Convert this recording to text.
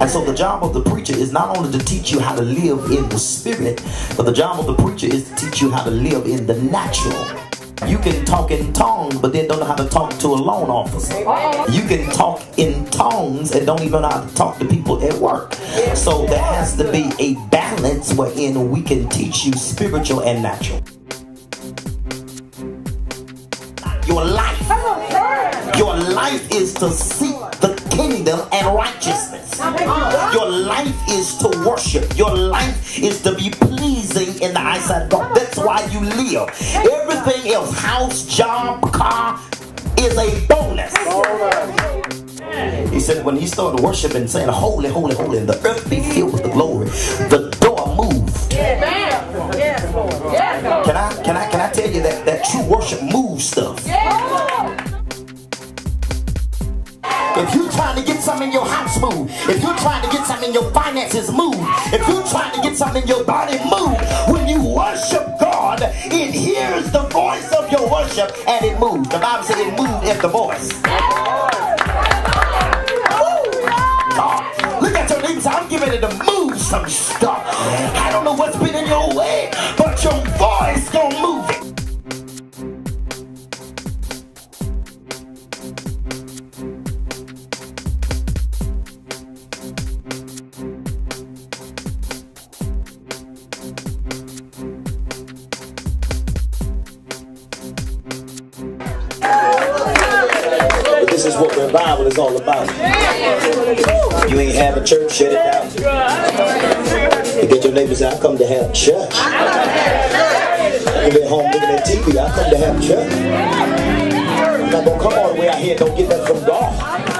And so the job of the preacher is not only to teach you how to live in the spirit, but the job of the preacher is to teach you how to live in the natural. You can talk in tongues, but then don't know how to talk to a loan officer. You can talk in tongues and don't even know how to talk to people at work. So there has to be a balance wherein we can teach you spiritual and natural. Your life, your life is to seek kingdom and righteousness. Your life is to worship. Your life is to be pleasing in the eyesight of God. That's why you live. Everything else, house, job, car, is a bonus. He said when he started worshiping, saying, Holy, holy, holy, and the earth be filled with the glory, the door moved. Can I can I can I tell you that, that true worship moves stuff? If you're trying to get something in your house, move. If you're trying to get something in your finances, move. If you're trying to get something in your body, move. When you worship God, it hears the voice of your worship and it moves. The Bible says it moved at the voice. Look at your neighbor. I'm giving it to move some stuff. I don't know what's been in your way, what revival is all about. You ain't having church, shut it down. You get your neighbors out, I come to have church. You be at home looking at TV, I come to have church. I'm not come all the way out here don't get that from God.